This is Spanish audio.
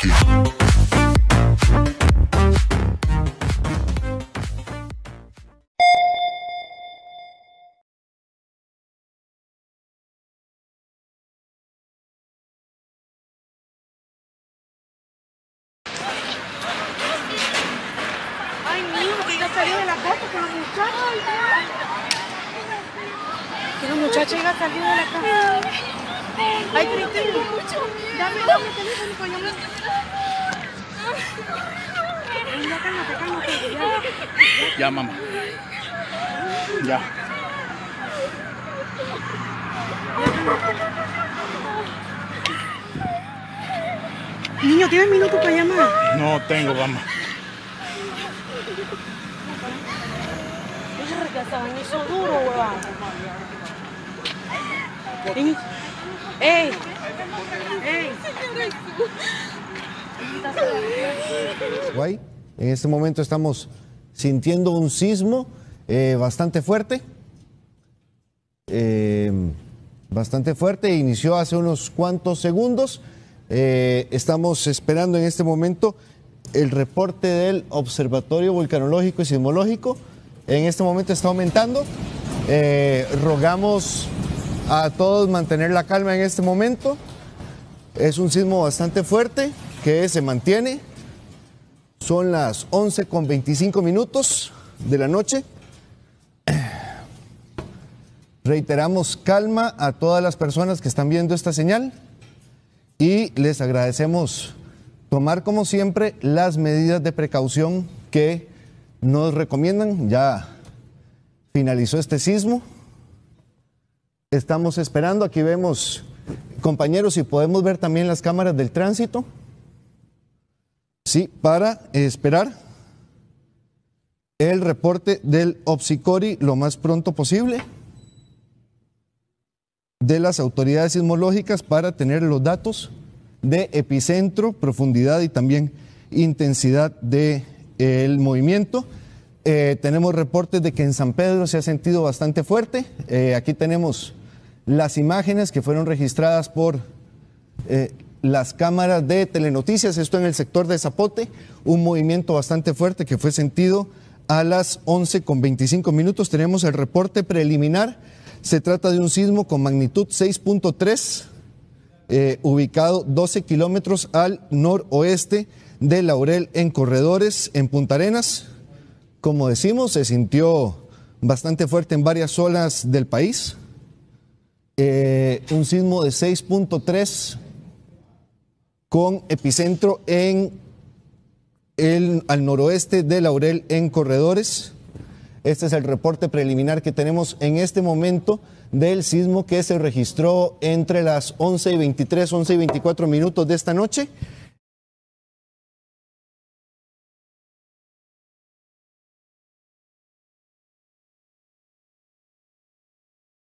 Ay, niño, que ya salió de la casa con muchachos. Los muchachos ya salió de la casa. Ay, Cristina, dame, dame el teléfono para llamar. Ay, ya cálmate, cálmate, ya. Ya, mamá. Ya. Niño, ¿tienes minutos para llamar? No tengo, mamá. Esa vaina hizo duro, huevón. ¡Ey! ¡Ey! Guay. En este momento estamos sintiendo un sismo eh, bastante fuerte. Eh, bastante fuerte. Inició hace unos cuantos segundos. Eh, estamos esperando en este momento el reporte del Observatorio Volcanológico y Sismológico. En este momento está aumentando. Eh, rogamos a todos mantener la calma en este momento. Es un sismo bastante fuerte que se mantiene. Son las 11 con 25 minutos de la noche. Reiteramos calma a todas las personas que están viendo esta señal y les agradecemos tomar como siempre las medidas de precaución que nos recomiendan. Ya finalizó este sismo. Estamos esperando, aquí vemos compañeros y podemos ver también las cámaras del tránsito. Sí, para esperar el reporte del OPSICORI lo más pronto posible de las autoridades sismológicas para tener los datos de epicentro, profundidad y también intensidad del movimiento. Eh, tenemos reportes de que en San Pedro se ha sentido bastante fuerte. Eh, aquí tenemos las imágenes que fueron registradas por eh, las cámaras de telenoticias, esto en el sector de Zapote, un movimiento bastante fuerte que fue sentido a las 11 con 25 minutos. Tenemos el reporte preliminar, se trata de un sismo con magnitud 6.3, eh, ubicado 12 kilómetros al noroeste de Laurel en Corredores, en Punta Arenas. Como decimos, se sintió bastante fuerte en varias zonas del país. Eh, un sismo de 6.3 con epicentro en el, al noroeste de Laurel en Corredores. Este es el reporte preliminar que tenemos en este momento del sismo que se registró entre las 11 y 23, 11 y 24 minutos de esta noche.